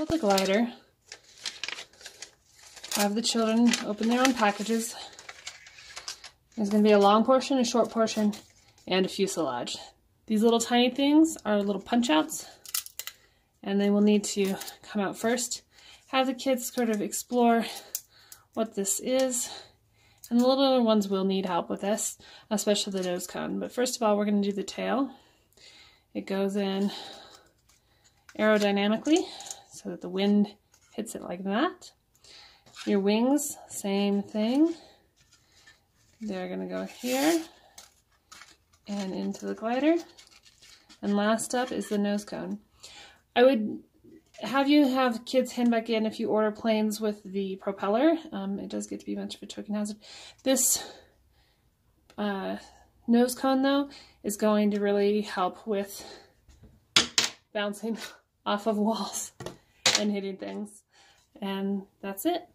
about the glider. Have the children open their own packages. There's going to be a long portion, a short portion, and a fuselage. These little tiny things are little punch outs, and they will need to come out first. Have the kids sort of explore what this is. And the little ones will need help with this, especially the nose cone. But first of all, we're going to do the tail. It goes in aerodynamically so that the wind hits it like that. Your wings, same thing. They're going to go here and into the glider. And last up is the nose cone. I would have you have kids hand back in if you order planes with the propeller. Um, it does get to be much of a token hazard. This uh, nose cone, though, is going to really help with bouncing off of walls and hitting things. And that's it.